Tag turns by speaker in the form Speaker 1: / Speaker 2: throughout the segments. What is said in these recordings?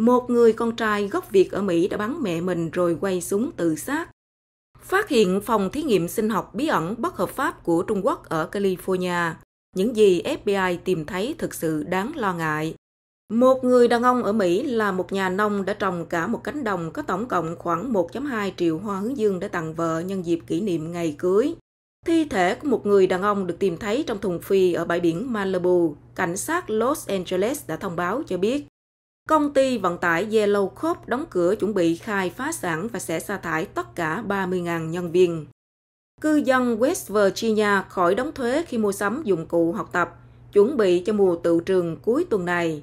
Speaker 1: Một người con trai gốc Việt ở Mỹ đã bắn mẹ mình rồi quay súng tự sát. Phát hiện phòng thí nghiệm sinh học bí ẩn bất hợp pháp của Trung Quốc ở California. Những gì FBI tìm thấy thực sự đáng lo ngại. Một người đàn ông ở Mỹ là một nhà nông đã trồng cả một cánh đồng có tổng cộng khoảng 1.2 triệu hoa hướng dương để tặng vợ nhân dịp kỷ niệm ngày cưới. Thi thể của một người đàn ông được tìm thấy trong thùng phi ở bãi biển Malibu. Cảnh sát Los Angeles đã thông báo cho biết công ty vận tải Yellow Corp đóng cửa chuẩn bị khai phá sản và sẽ sa thải tất cả 30.000 nhân viên. Cư dân West Virginia khỏi đóng thuế khi mua sắm dụng cụ học tập, chuẩn bị cho mùa tự trường cuối tuần này.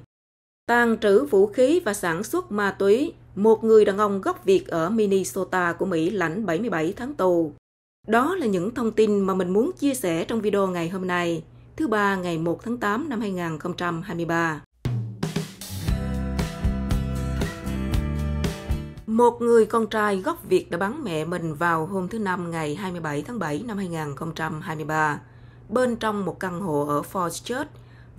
Speaker 1: Tàn trữ vũ khí và sản xuất ma túy, một người đàn ông gốc Việt ở Minnesota của Mỹ lãnh 77 tháng tù. Đó là những thông tin mà mình muốn chia sẻ trong video ngày hôm nay, thứ ba ngày 1 tháng 8 năm 2023. Một người con trai gốc Việt đã bắn mẹ mình vào hôm thứ Năm ngày 27 tháng 7 năm 2023 bên trong một căn hộ ở Fort Church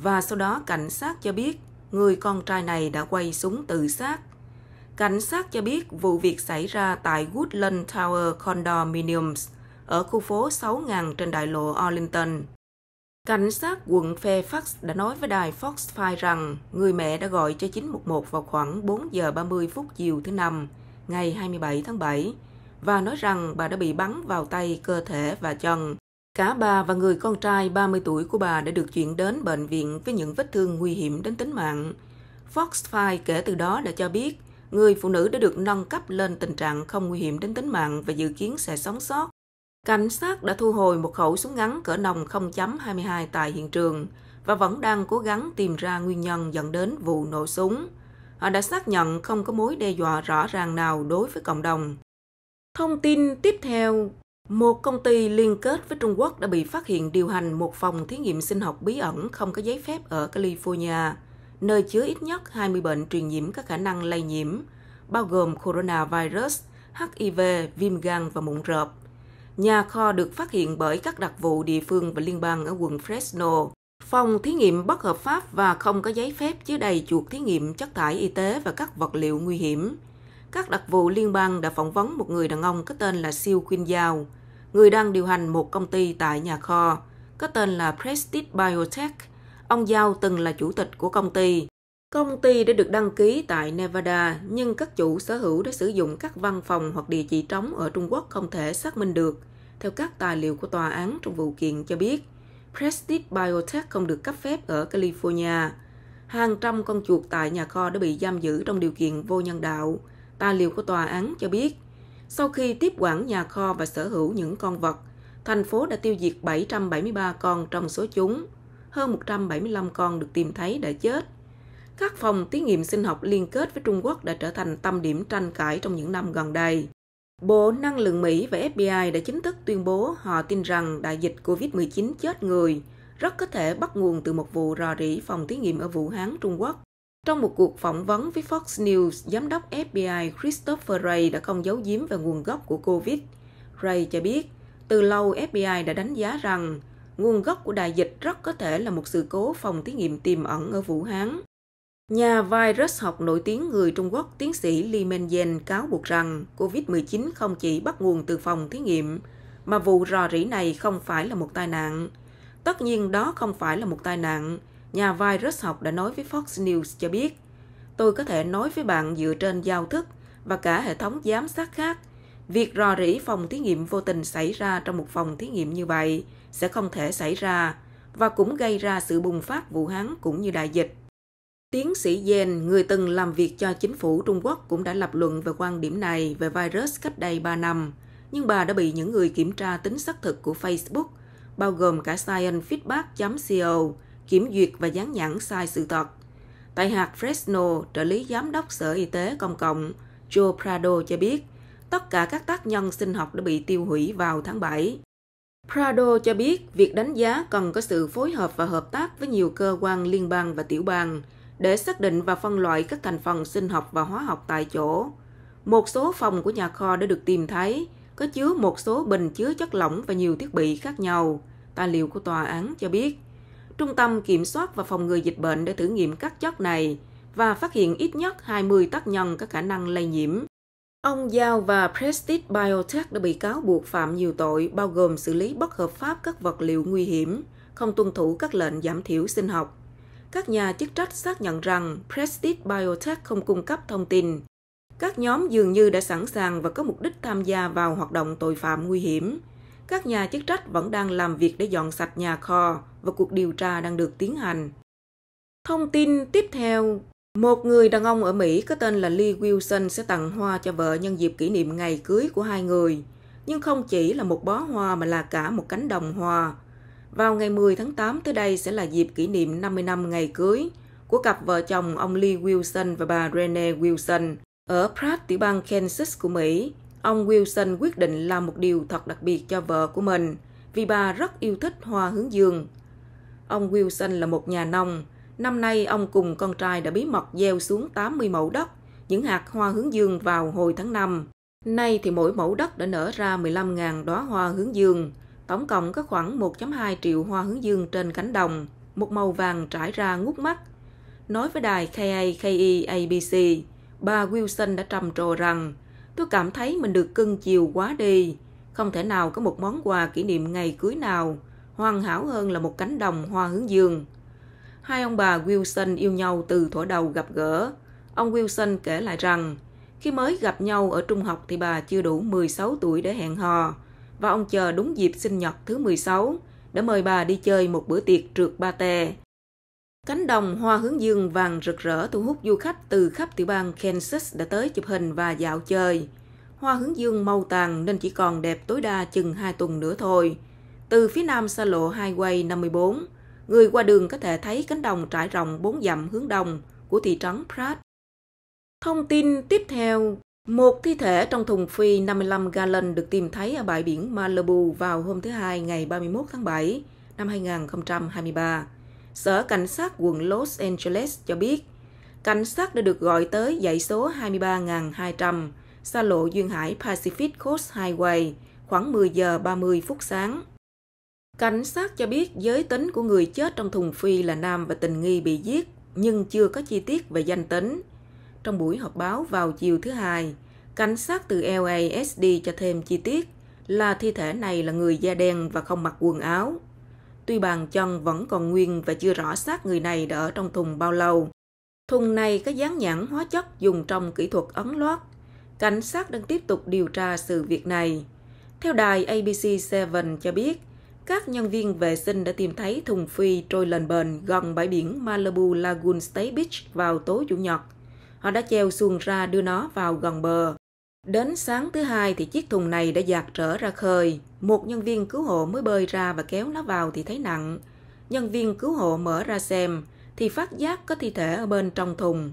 Speaker 1: và sau đó cảnh sát cho biết người con trai này đã quay súng tự sát. Cảnh sát cho biết vụ việc xảy ra tại Woodland Tower Condominiums ở khu phố 6.000 trên đại lộ Arlington. Cảnh sát quận Fairfax đã nói với đài Fox 5 rằng người mẹ đã gọi cho 911 vào khoảng 4 giờ 30 phút chiều thứ Năm, ngày 27 tháng 7, và nói rằng bà đã bị bắn vào tay, cơ thể và chân. Cả bà và người con trai 30 tuổi của bà đã được chuyển đến bệnh viện với những vết thương nguy hiểm đến tính mạng. Fox 5 kể từ đó đã cho biết người phụ nữ đã được nâng cấp lên tình trạng không nguy hiểm đến tính mạng và dự kiến sẽ sống sót. Cảnh sát đã thu hồi một khẩu súng ngắn cỡ nòng 0.22 tại hiện trường và vẫn đang cố gắng tìm ra nguyên nhân dẫn đến vụ nổ súng. Họ đã xác nhận không có mối đe dọa rõ ràng nào đối với cộng đồng. Thông tin tiếp theo, một công ty liên kết với Trung Quốc đã bị phát hiện điều hành một phòng thí nghiệm sinh học bí ẩn không có giấy phép ở California, nơi chứa ít nhất 20 bệnh truyền nhiễm có khả năng lây nhiễm, bao gồm coronavirus, HIV, viêm gan và mụn rợp. Nhà kho được phát hiện bởi các đặc vụ địa phương và liên bang ở quận Fresno. Phòng thí nghiệm bất hợp pháp và không có giấy phép chứa đầy chuột thí nghiệm chất thải y tế và các vật liệu nguy hiểm. Các đặc vụ liên bang đã phỏng vấn một người đàn ông có tên là Siêu Khuyên Giao, người đang điều hành một công ty tại nhà kho, có tên là Prestige Biotech. Ông Giao từng là chủ tịch của công ty. Công ty đã được đăng ký tại Nevada, nhưng các chủ sở hữu đã sử dụng các văn phòng hoặc địa chỉ trống ở Trung Quốc không thể xác minh được, theo các tài liệu của tòa án trong vụ kiện cho biết. Prestige Biotech không được cấp phép ở California. Hàng trăm con chuột tại nhà kho đã bị giam giữ trong điều kiện vô nhân đạo. Tài liệu của tòa án cho biết, sau khi tiếp quản nhà kho và sở hữu những con vật, thành phố đã tiêu diệt 773 con trong số chúng. Hơn 175 con được tìm thấy đã chết. Các phòng thí nghiệm sinh học liên kết với Trung Quốc đã trở thành tâm điểm tranh cãi trong những năm gần đây. Bộ Năng lượng Mỹ và FBI đã chính thức tuyên bố họ tin rằng đại dịch COVID-19 chết người rất có thể bắt nguồn từ một vụ rò rỉ phòng thí nghiệm ở Vũ Hán, Trung Quốc. Trong một cuộc phỏng vấn với Fox News, giám đốc FBI Christopher Wray đã không giấu giếm về nguồn gốc của COVID. Wray cho biết, từ lâu FBI đã đánh giá rằng nguồn gốc của đại dịch rất có thể là một sự cố phòng thí nghiệm tiềm ẩn ở Vũ Hán. Nhà virus học nổi tiếng người Trung Quốc tiến sĩ Li Menyen cáo buộc rằng COVID-19 không chỉ bắt nguồn từ phòng thí nghiệm, mà vụ rò rỉ này không phải là một tai nạn. Tất nhiên đó không phải là một tai nạn, nhà virus học đã nói với Fox News cho biết. Tôi có thể nói với bạn dựa trên giao thức và cả hệ thống giám sát khác. Việc rò rỉ phòng thí nghiệm vô tình xảy ra trong một phòng thí nghiệm như vậy sẽ không thể xảy ra và cũng gây ra sự bùng phát Vũ Hán cũng như đại dịch. Tiến sĩ Yen, người từng làm việc cho chính phủ Trung Quốc cũng đã lập luận về quan điểm này về virus cách đây 3 năm, nhưng bà đã bị những người kiểm tra tính xác thực của Facebook, bao gồm cả scientefeedback.co, kiểm duyệt và dán nhãn sai sự thật. Tại hạt Fresno, trợ lý giám đốc Sở Y tế Công cộng Joe Prado cho biết, tất cả các tác nhân sinh học đã bị tiêu hủy vào tháng 7. Prado cho biết việc đánh giá cần có sự phối hợp và hợp tác với nhiều cơ quan liên bang và tiểu bang để xác định và phân loại các thành phần sinh học và hóa học tại chỗ. Một số phòng của nhà kho đã được tìm thấy có chứa một số bình chứa chất lỏng và nhiều thiết bị khác nhau. Tài liệu của tòa án cho biết, Trung tâm Kiểm soát và Phòng ngừa Dịch bệnh đã thử nghiệm các chất này và phát hiện ít nhất 20 tác nhân có khả năng lây nhiễm. Ông Giao và Prestige Biotech đã bị cáo buộc phạm nhiều tội bao gồm xử lý bất hợp pháp các vật liệu nguy hiểm, không tuân thủ các lệnh giảm thiểu sinh học. Các nhà chức trách xác nhận rằng Prestige Biotech không cung cấp thông tin. Các nhóm dường như đã sẵn sàng và có mục đích tham gia vào hoạt động tội phạm nguy hiểm. Các nhà chức trách vẫn đang làm việc để dọn sạch nhà kho và cuộc điều tra đang được tiến hành. Thông tin tiếp theo một người đàn ông ở Mỹ có tên là Lee Wilson sẽ tặng hoa cho vợ nhân dịp kỷ niệm ngày cưới của hai người. Nhưng không chỉ là một bó hoa mà là cả một cánh đồng hoa. Vào ngày 10 tháng 8 tới đây sẽ là dịp kỷ niệm 50 năm ngày cưới của cặp vợ chồng ông Lee Wilson và bà Renee Wilson. Ở Pratt, tiểu bang Kansas của Mỹ, ông Wilson quyết định làm một điều thật đặc biệt cho vợ của mình vì bà rất yêu thích hoa hướng dương. Ông Wilson là một nhà nông, Năm nay, ông cùng con trai đã bí mật gieo xuống 80 mẫu đất, những hạt hoa hướng dương vào hồi tháng 5. Nay thì mỗi mẫu đất đã nở ra 15.000 đóa hoa hướng dương. Tổng cộng có khoảng 1.2 triệu hoa hướng dương trên cánh đồng, một màu vàng trải ra ngút mắt. Nói với đài KAKE ABC, bà Wilson đã trầm trồ rằng tôi cảm thấy mình được cưng chiều quá đi. Không thể nào có một món quà kỷ niệm ngày cưới nào hoàn hảo hơn là một cánh đồng hoa hướng dương. Hai ông bà Wilson yêu nhau từ thuở đầu gặp gỡ. Ông Wilson kể lại rằng, khi mới gặp nhau ở trung học thì bà chưa đủ 16 tuổi để hẹn hò, và ông chờ đúng dịp sinh nhật thứ 16 để mời bà đi chơi một bữa tiệc trượt ba tè. Cánh đồng hoa hướng dương vàng rực rỡ thu hút du khách từ khắp tiểu bang Kansas đã tới chụp hình và dạo chơi. Hoa hướng dương màu tàn nên chỉ còn đẹp tối đa chừng 2 tuần nữa thôi. Từ phía nam xa lộ Highway 54, người qua đường có thể thấy cánh đồng trải rộng 4 dặm hướng đông của thị trấn Pratt. Thông tin tiếp theo, một thi thể trong thùng phi 55 gallon được tìm thấy ở bãi biển Malibu vào hôm thứ Hai ngày 31 tháng 7 năm 2023. Sở Cảnh sát quận Los Angeles cho biết, cảnh sát đã được gọi tới dãy số 23.200, xa lộ Duyên Hải Pacific Coast Highway, khoảng 10 giờ 30 phút sáng. Cảnh sát cho biết giới tính của người chết trong thùng phi là nam và tình nghi bị giết, nhưng chưa có chi tiết về danh tính. Trong buổi họp báo vào chiều thứ Hai, cảnh sát từ LASD cho thêm chi tiết là thi thể này là người da đen và không mặc quần áo. Tuy bàn chân vẫn còn nguyên và chưa rõ xác người này đã ở trong thùng bao lâu. Thùng này có dán nhãn hóa chất dùng trong kỹ thuật ấn loát. Cảnh sát đang tiếp tục điều tra sự việc này. Theo đài ABC7 cho biết, các nhân viên vệ sinh đã tìm thấy thùng phi trôi lên bền gần bãi biển Malibu Lagoon State Beach vào tối Chủ nhật. Họ đã treo xuồng ra đưa nó vào gần bờ. Đến sáng thứ hai thì chiếc thùng này đã dạt trở ra khơi. Một nhân viên cứu hộ mới bơi ra và kéo nó vào thì thấy nặng. Nhân viên cứu hộ mở ra xem thì phát giác có thi thể ở bên trong thùng.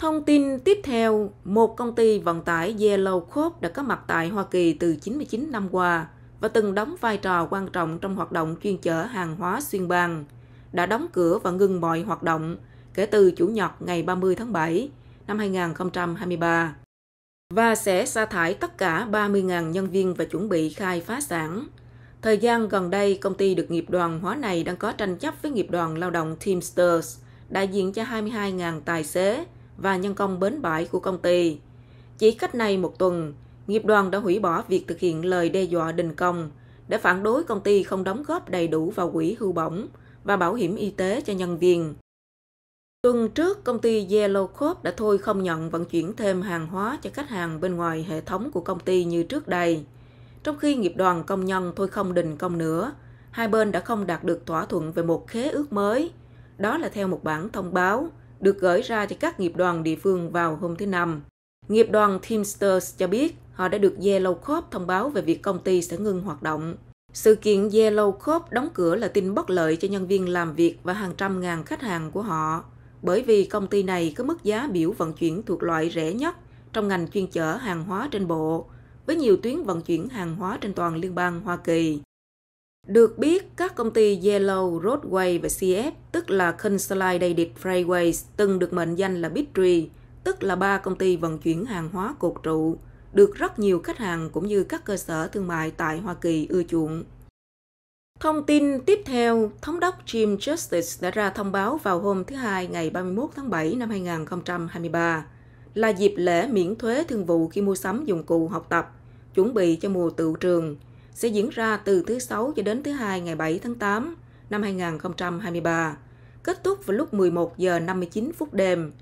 Speaker 1: Thông tin tiếp theo, một công ty vận tải Yellow Corp đã có mặt tại Hoa Kỳ từ 99 năm qua và từng đóng vai trò quan trọng trong hoạt động chuyên chở hàng hóa xuyên bang, đã đóng cửa và ngừng mọi hoạt động kể từ Chủ nhật ngày 30 tháng 7 năm 2023 và sẽ sa thải tất cả 30.000 nhân viên và chuẩn bị khai phá sản. Thời gian gần đây, công ty được nghiệp đoàn hóa này đang có tranh chấp với nghiệp đoàn lao động Teamsters, đại diện cho 22.000 tài xế và nhân công bến bãi của công ty. Chỉ cách này một tuần, nghiệp đoàn đã hủy bỏ việc thực hiện lời đe dọa đình công để phản đối công ty không đóng góp đầy đủ vào quỹ hưu bổng và bảo hiểm y tế cho nhân viên. Tuần trước, công ty Yellow Corp đã thôi không nhận vận chuyển thêm hàng hóa cho khách hàng bên ngoài hệ thống của công ty như trước đây. Trong khi nghiệp đoàn công nhân thôi không đình công nữa, hai bên đã không đạt được thỏa thuận về một khế ước mới. Đó là theo một bản thông báo được gửi ra cho các nghiệp đoàn địa phương vào hôm thứ Năm. Nghiệp đoàn Teamsters cho biết họ đã được Yellow Corp thông báo về việc công ty sẽ ngừng hoạt động. Sự kiện Yellow Corp đóng cửa là tin bất lợi cho nhân viên làm việc và hàng trăm ngàn khách hàng của họ, bởi vì công ty này có mức giá biểu vận chuyển thuộc loại rẻ nhất trong ngành chuyên chở hàng hóa trên bộ, với nhiều tuyến vận chuyển hàng hóa trên toàn liên bang Hoa Kỳ. Được biết, các công ty Yellow, Roadway và CF, tức là Consolidated Freightways, từng được mệnh danh là Big Three, tức là ba công ty vận chuyển hàng hóa cột trụ, được rất nhiều khách hàng cũng như các cơ sở thương mại tại Hoa Kỳ ưa chuộng. Thông tin tiếp theo, Thống đốc Jim Justice đã ra thông báo vào hôm thứ Hai ngày 31 tháng 7 năm 2023 là dịp lễ miễn thuế thương vụ khi mua sắm dụng cụ học tập, chuẩn bị cho mùa tựu trường, sẽ diễn ra từ thứ Sáu cho đến thứ Hai ngày 7 tháng 8 năm 2023, kết thúc vào lúc 11 giờ 59 phút đêm.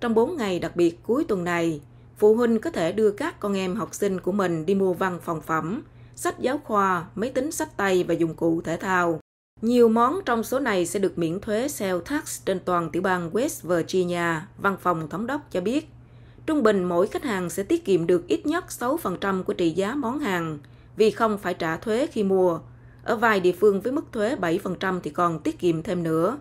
Speaker 1: Trong 4 ngày đặc biệt cuối tuần này, phụ huynh có thể đưa các con em học sinh của mình đi mua văn phòng phẩm, sách giáo khoa, máy tính sách tay và dụng cụ thể thao. Nhiều món trong số này sẽ được miễn thuế sales tax trên toàn tiểu bang West Virginia, văn phòng thống đốc cho biết. Trung bình mỗi khách hàng sẽ tiết kiệm được ít nhất 6% của trị giá món hàng vì không phải trả thuế khi mua. Ở vài địa phương với mức thuế 7% thì còn tiết kiệm thêm nữa.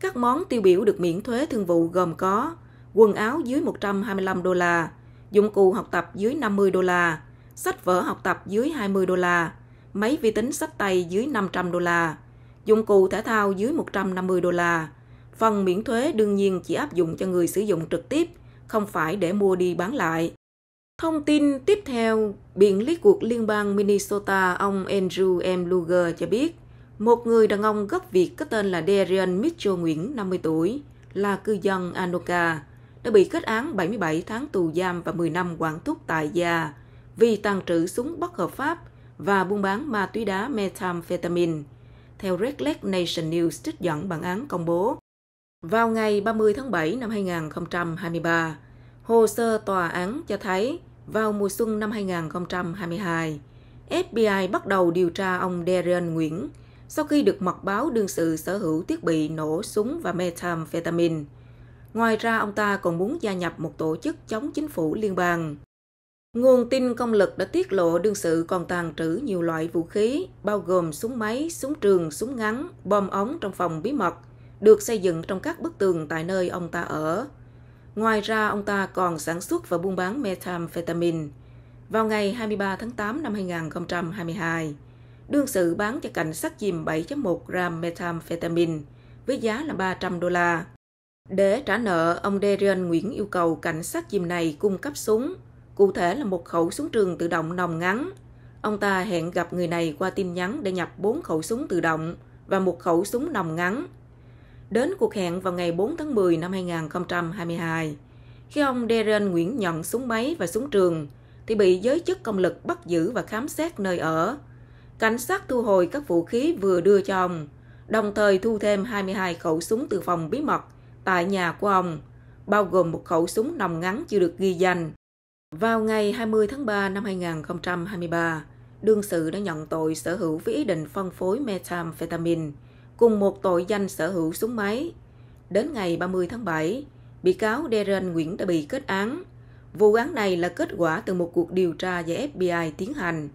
Speaker 1: Các món tiêu biểu được miễn thuế thương vụ gồm có quần áo dưới 125 đô la, dụng cụ học tập dưới 50 đô la, sách vở học tập dưới 20 đô la, máy vi tính sách tay dưới 500 đô la, dụng cụ thể thao dưới 150 đô la. Phần miễn thuế đương nhiên chỉ áp dụng cho người sử dụng trực tiếp, không phải để mua đi bán lại. Thông tin tiếp theo, biện lý cuộc liên bang Minnesota ông Andrew M. Luger cho biết, một người đàn ông gốc Việt có tên là Darian Mitchell Nguyễn, 50 tuổi, là cư dân Anoka, đã bị kết án 77 tháng tù giam và 10 năm quản thúc tại gia vì tàn trữ súng bất hợp pháp và buôn bán ma túy đá methamphetamine, theo Red Lake Nation News trích dẫn bản án công bố. Vào ngày 30 tháng 7 năm 2023, hồ sơ tòa án cho thấy vào mùa xuân năm 2022, FBI bắt đầu điều tra ông Darian Nguyễn sau khi được mật báo đương sự sở hữu thiết bị nổ súng và methamphetamine. Ngoài ra, ông ta còn muốn gia nhập một tổ chức chống chính phủ liên bang. Nguồn tin công lực đã tiết lộ đương sự còn tàn trữ nhiều loại vũ khí, bao gồm súng máy, súng trường, súng ngắn, bom ống trong phòng bí mật, được xây dựng trong các bức tường tại nơi ông ta ở. Ngoài ra, ông ta còn sản xuất và buôn bán methamphetamine. Vào ngày 23 tháng 8 năm 2022, đương sự bán cho cảnh sát chìm 7.1 gram methamphetamine với giá là 300 đô la. Để trả nợ, ông Darian Nguyễn yêu cầu cảnh sát chìm này cung cấp súng, cụ thể là một khẩu súng trường tự động nòng ngắn. Ông ta hẹn gặp người này qua tin nhắn để nhập 4 khẩu súng tự động và một khẩu súng nòng ngắn. Đến cuộc hẹn vào ngày 4 tháng 10 năm 2022, khi ông Darren Nguyễn nhận súng máy và súng trường, thì bị giới chức công lực bắt giữ và khám xét nơi ở. Cảnh sát thu hồi các vũ khí vừa đưa cho ông, đồng thời thu thêm 22 khẩu súng từ phòng bí mật tại nhà của ông, bao gồm một khẩu súng nòng ngắn chưa được ghi danh. Vào ngày 20 tháng 3 năm 2023, đương sự đã nhận tội sở hữu với ý định phân phối methamphetamine, cùng một tội danh sở hữu súng máy. Đến ngày 30 tháng 7, bị cáo Darren Nguyễn đã bị kết án. Vụ án này là kết quả từ một cuộc điều tra do FBI tiến hành.